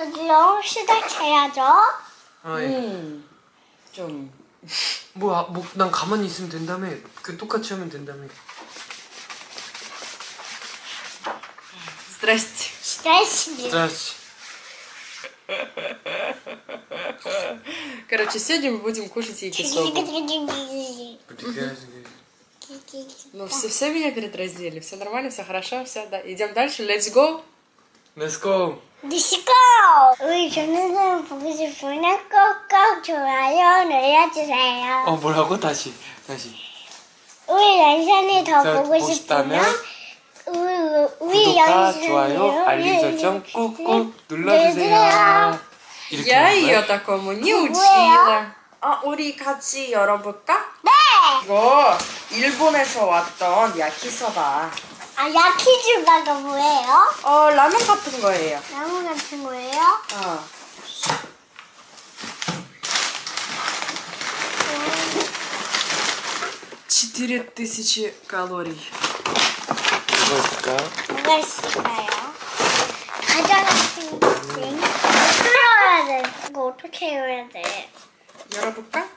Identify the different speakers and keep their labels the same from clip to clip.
Speaker 1: 저기요 시작해야죠.
Speaker 2: 아, 예.
Speaker 3: 음. 좀
Speaker 2: 뭐, 아, 뭐, 난 가만히 있으면 된다며. 그 똑같이 하면 된다며.
Speaker 3: Здрасте.
Speaker 1: 스트레스.
Speaker 2: 스트레스.
Speaker 3: Короче, сегодня мы будем кушать якисобу.
Speaker 2: 그렇게 해야지.
Speaker 3: Ну, все, все меня передразнили. Все нормально, все хорошо, все, да. Идем дальше. Let's go.
Speaker 2: Let's go.
Speaker 1: 미시고 우리 전화선 보고 싶으면 꼭꼭 좋아요 눌러주세요.
Speaker 2: 어, 뭐라고? 다시. 다시.
Speaker 1: 우리 연산이 더
Speaker 2: 자,
Speaker 1: 보고
Speaker 2: 보고
Speaker 1: 싶으면
Speaker 2: 싶다면
Speaker 1: 우리 우리
Speaker 2: 구독과
Speaker 1: 연산이
Speaker 2: 좋아요, 알림 설정 꾹꾹 눌러주세요. 이렇게
Speaker 3: Я
Speaker 2: 하는
Speaker 3: ее
Speaker 2: 거야?
Speaker 3: такому не
Speaker 1: 뭐예요?
Speaker 3: учила. 아, 우리 같이 열어볼까?
Speaker 1: 네.
Speaker 3: 이거 일본에서 왔던 야키소바.
Speaker 1: 아 야키즈바가 뭐예요?
Speaker 3: 어, 라면 같은 거예요.
Speaker 1: 나무 같은 거예요?
Speaker 3: 어. Четыре тысячи калорий.
Speaker 2: 뭐가 있을까?
Speaker 1: 뭐가 있을까요? 가장 같은 것은 풀어야 돼. 이거 어떻게 해야 돼?
Speaker 3: 열어볼까?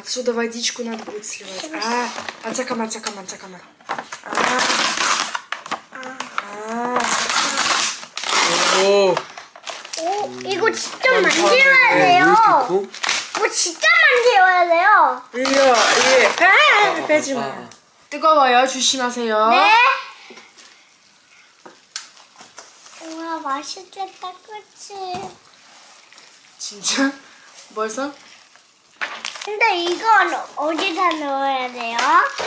Speaker 3: Отсюда водичку надо будет сливать. А, а 잠깐만, 잠깐만, 잠깐만. 아, 아,
Speaker 2: 오.
Speaker 1: 오, 이거 진짜
Speaker 2: 네,
Speaker 1: 만들어야 돼요.
Speaker 2: 고
Speaker 1: 이거 진짜 만들어야 돼요.
Speaker 3: 이거 이게 아, 빼지 마.
Speaker 2: 아.
Speaker 3: 뜨거워요. 조심하세요.
Speaker 1: 네. 우와 맛있겠다, 그치?
Speaker 3: 진짜? 벌써?
Speaker 1: 근데 이건 어디다 넣어야 돼요?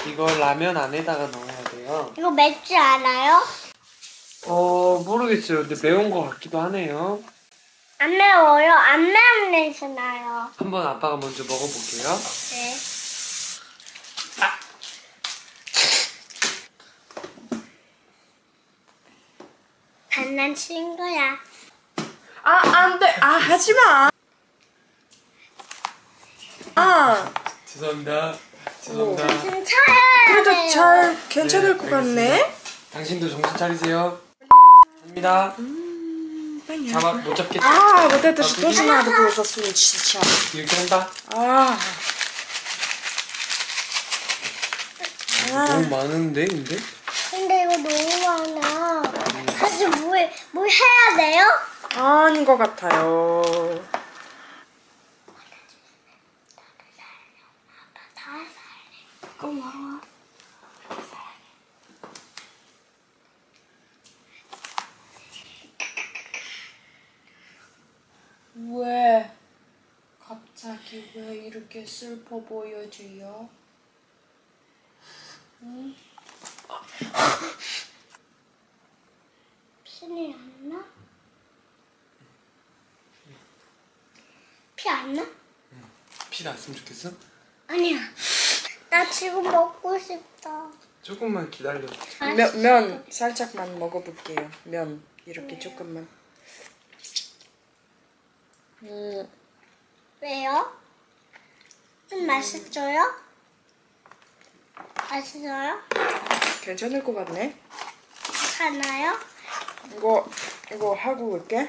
Speaker 2: 이거 라면 안에다가 넣어야 돼요.
Speaker 1: 이거 맵지 않아요?
Speaker 2: 어, 모르겠어요. 근데 매운 거 같기도 하네요.
Speaker 1: 안 매워요. 안 매운 냄새 나요.
Speaker 2: 한번 아빠가 먼저 먹어볼게요.
Speaker 1: 네. 장난친 거야.
Speaker 3: 아, 안 돼. 아, 하지 마. 아,
Speaker 2: 죄송합니다. 죄송합니다.
Speaker 1: 정신 차려야
Speaker 3: 그래도
Speaker 1: 돼요.
Speaker 3: 잘 괜찮을
Speaker 2: 네,
Speaker 3: 것 같네.
Speaker 2: 당신도 정신 차리세요. 갑니다. 잡아 못 잡겠지?
Speaker 3: А, вот это же тоже надо было засунуть сейчас.
Speaker 2: 이렇게 한다.
Speaker 3: А,
Speaker 2: 너무 많은데, 근데?
Speaker 1: 근데 이거 너무 많아. 사실 뭘, 뭘 해야 돼요?
Speaker 3: 아닌 것 같아요.
Speaker 1: 고마워.
Speaker 3: 왜? 갑자기 왜 이렇게 슬퍼 보여줘요?
Speaker 1: 피는 안 나? 피 안 나?
Speaker 2: 피 났으면 좋겠어?
Speaker 1: 아니야. 나 지금 먹고 싶다.
Speaker 2: 조금만 기다려.
Speaker 3: 면, 면 살짝만 먹어볼게요. 면 이렇게 조금만. 음,
Speaker 1: 왜요? 좀 맛있어요? 맛있어요?
Speaker 3: 괜찮을 것 같네.
Speaker 1: 하나요?
Speaker 3: 이거 이거 하고 올게.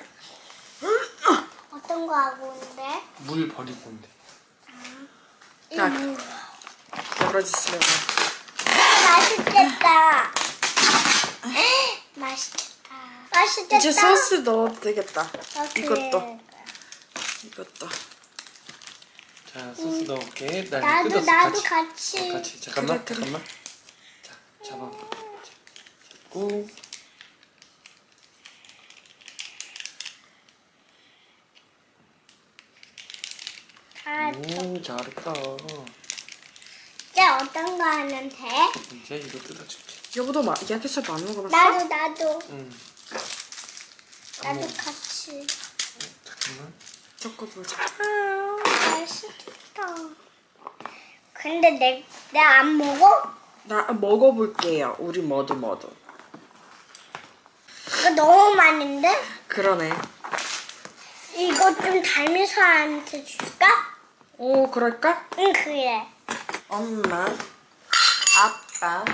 Speaker 1: 어떤 거 하고 있는데?
Speaker 2: 물 버리고 온대.
Speaker 3: 딱.
Speaker 1: 음,
Speaker 3: 떨어지시면.
Speaker 1: 맛있겠다. 맛있겠다. 맛있겠다.
Speaker 3: 이제 소스 넣어도 되겠다.
Speaker 1: 아, 그래.
Speaker 3: 이것도 이것도.
Speaker 2: 자, 소스 넣을게. 나 이거
Speaker 1: 나도
Speaker 2: 뜯었어,
Speaker 1: 나도
Speaker 2: 같이.
Speaker 1: 같이.
Speaker 2: 같이. 잠깐만,
Speaker 3: 그래, 그래.
Speaker 2: 잠깐만. 자, 잡아. 자, 잡고.
Speaker 1: 아,
Speaker 2: 오, 잘했다.
Speaker 1: 어떤 거 하면 돼?
Speaker 2: 이제 이거 뜯어줄게.
Speaker 3: 여보도 마, 야키소바 안 먹어봤어?
Speaker 1: 나도 나도
Speaker 2: 응.
Speaker 1: 나도 같이.
Speaker 2: 잠깐만.
Speaker 1: 아, 맛있겠다. 근데 내내안 먹어?
Speaker 3: 나 먹어볼게요. 우리 모두 모두.
Speaker 1: 이거 너무 많은데?
Speaker 3: 그러네.
Speaker 1: 이거 좀 달미사한테 줄까?
Speaker 3: 오 그럴까?
Speaker 1: 응 그래.
Speaker 3: 엄마, 아빠,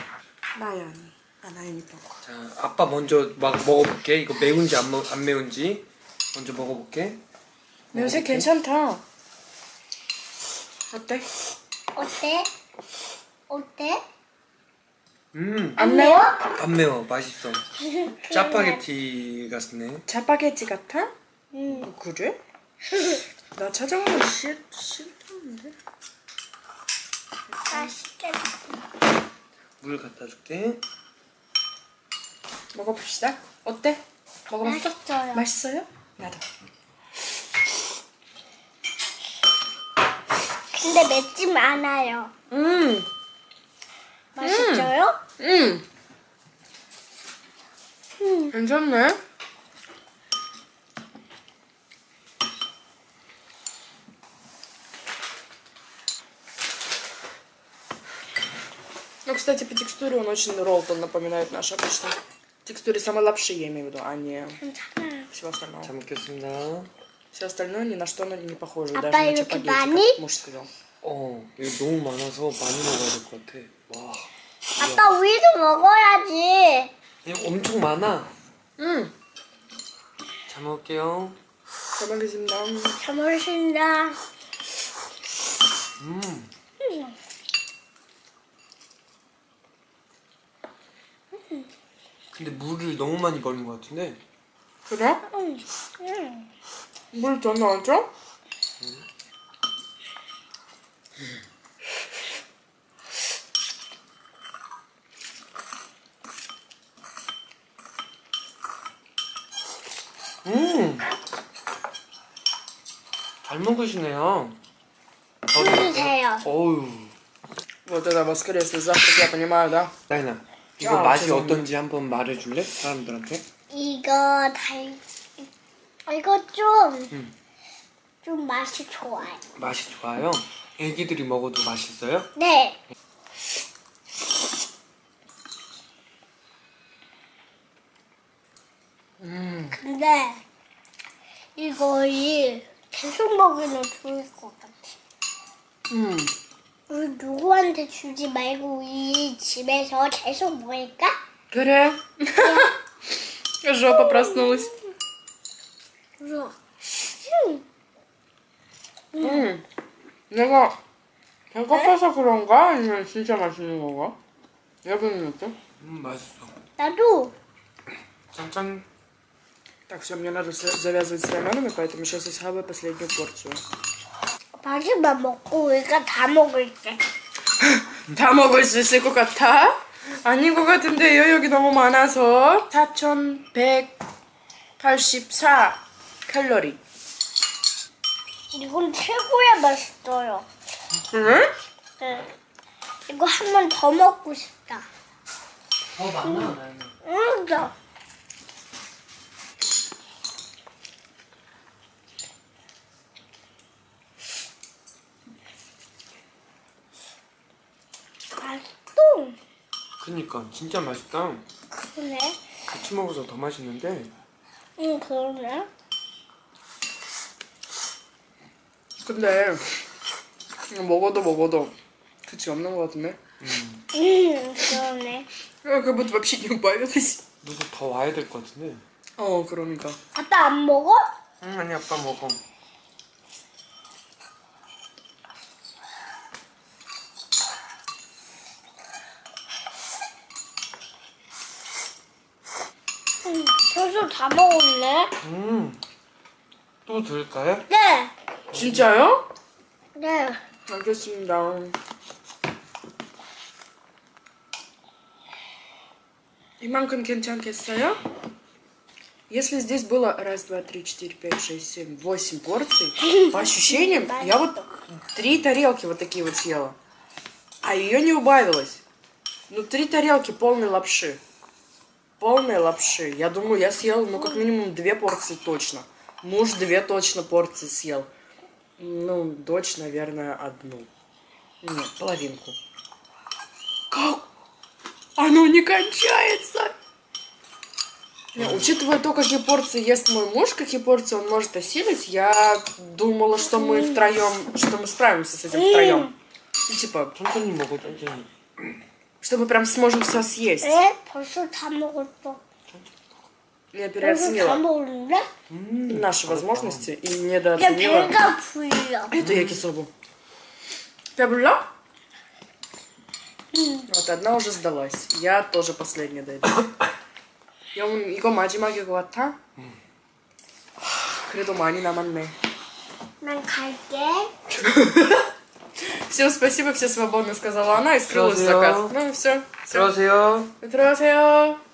Speaker 3: 나연이. 아, 나연이 먹어.
Speaker 2: 자, 아빠 먼저 막 먹어볼게. 이거 매운지 안, 매- 안 매운지 먼저 먹어볼게.
Speaker 3: 음, 냄새 괜찮다. 어때?
Speaker 1: 어때? 어때?
Speaker 2: 음,
Speaker 3: 안 매워?
Speaker 2: 안 매워. 맛있어. 짜파게티 같네.
Speaker 3: 짜파게티 같아?
Speaker 1: 응.
Speaker 3: 그래? 나 찾아보면 싫, 싫다는데?
Speaker 1: 맛있겠다.
Speaker 2: 물 갖다 줄게.
Speaker 3: 먹어봅시다. 어때? 먹어봤어?
Speaker 1: 맛있어요.
Speaker 3: 맛있어요? 나도.
Speaker 1: 근데 맵지 않아요.
Speaker 3: 음,
Speaker 1: 맛있어요?
Speaker 3: 음.
Speaker 1: 음.
Speaker 3: 괜찮네. Ну, кстати, по текстуре он очень роллтон напоминает наш обычный. Текстуре самой лапши, я имею в виду, а не
Speaker 1: 괜찮아요.
Speaker 3: всего остального.
Speaker 2: 잘 먹겠습니다.
Speaker 3: Все остальное ни на что не похоже,
Speaker 1: А
Speaker 3: даже на
Speaker 1: поёки
Speaker 3: чапагетти,
Speaker 1: бани?
Speaker 3: как муж сказал.
Speaker 2: 어, 이거 너무 많아서 많이 먹어야 될 것 같아. 와,
Speaker 1: 아빠 우리도 먹어야지.
Speaker 2: 이거 엄청 많아.
Speaker 3: 음,
Speaker 2: 잘 먹을게요.
Speaker 3: 잘 먹겠습니다.
Speaker 1: 잘 먹습니다.
Speaker 2: 음, 근데 물을 너무 많이 버린 것 같은데.
Speaker 3: 그래?
Speaker 1: 음. 음.
Speaker 3: 물더 넣어줘?
Speaker 2: 음, 잘 먹으시네요.
Speaker 1: 물 주세요.
Speaker 2: 어우,
Speaker 3: Вот это воскресный завтрак, я понимаю, да?
Speaker 2: 나인아, 이거
Speaker 3: 아,
Speaker 2: 맛이
Speaker 3: 죄송합니다.
Speaker 2: 어떤지 한번 말해줄래? 사람들한테?
Speaker 1: 이거 달 이거 좀 좀
Speaker 2: 음.
Speaker 1: 맛이 좋아요.
Speaker 2: 맛이 좋아요. 애기들이 먹어도 맛있어요?
Speaker 1: 네.
Speaker 3: 음.
Speaker 1: 근데 이거 이 계속 먹으면 좋을 것 같아.
Speaker 3: 음.
Speaker 1: 우리 누구한테 주지 말고 이 집에서 계속 먹을까?
Speaker 3: 그래. Жопа проснулась.
Speaker 1: 그래서 음,
Speaker 3: 음. 내가 배고파서 그런가? 아니면 진짜 맛있는 건가? 여러분은 어때?
Speaker 2: 음, 맛있어.
Speaker 1: 나도
Speaker 2: 짠짠.
Speaker 3: Так, все, мне надо с- завязывать с раменами, поэтому сейчас я схаваю последнюю порцию.
Speaker 1: 마지막 먹고 우리가 다 먹을게.
Speaker 3: 다 먹을 수 있을 것 같아? 아닌 것 같은데요. 여기 너무 많아서. 4,184 칼로리.
Speaker 1: 이건 최고야 맛있어요.
Speaker 3: 응?
Speaker 1: 네. 이거 한 번 더 먹고 싶다.
Speaker 2: 더 많아, 나인아.
Speaker 1: 응, 나. 맛있어.
Speaker 2: 그니까 진짜 맛있다.
Speaker 1: 그래?
Speaker 2: 같이 먹어서 더 맛있는데.
Speaker 1: 응, 그러네.
Speaker 3: 근데 먹어도 먹어도 그치 없는 것 같은데?
Speaker 2: 음.
Speaker 1: 그러네.
Speaker 3: 야, 그뭐 맵시 이거 말려 되지.
Speaker 2: 누구 더 와야 될 것 같은데?
Speaker 3: 어, 그러니까.
Speaker 1: 아빠 안 먹어?
Speaker 2: 응, 아니 아빠 먹어.
Speaker 1: 다 먹었네.
Speaker 2: 음, 또 드릴까요?
Speaker 1: 네.
Speaker 3: 진짜요?
Speaker 1: 네.
Speaker 3: 알겠습니다. 이만큼 괜찮겠어요? Если здесь было раз, два, три, четыре, пять, шесть, семь, восемь порций, по ощущениям, я вот три тарелки вот такие вот съела. А ее не убавилось. Ну, три тарелки полной лапши. полной лапши. Я думаю, я съел, ну, как минимум, две порции точно. Муж две точно порции съел. Ну, дочь, наверное, одну. Нет, половинку. Как? Оно не кончается! Не, учитывая то, какие порции ест мой муж, какие порции он может осилить, я думала, что мы втроем, что мы справимся с этим втроем. И, ну, типа...
Speaker 2: Что-то не могут
Speaker 3: Что мы прям сможем все съесть.
Speaker 1: 왜? 벌써 다 먹었어.
Speaker 3: Я
Speaker 1: 벌써 다
Speaker 3: переоценила
Speaker 1: 먹었는데?
Speaker 3: наши возможности и
Speaker 1: 이제
Speaker 3: недооценила
Speaker 1: 배가 불러.
Speaker 3: эту якисобу. Тебя была? Вот одна уже сдалась. Я тоже последняя дойду. 야, 오늘 이거 마지막일 것 같아? 그래도 많이 남았네.
Speaker 1: 난 갈게.
Speaker 3: Всем спасибо, все свободны, сказала она и скрылась в закат. Ну
Speaker 2: и все. Здравствуйте.
Speaker 3: Здравствуйте.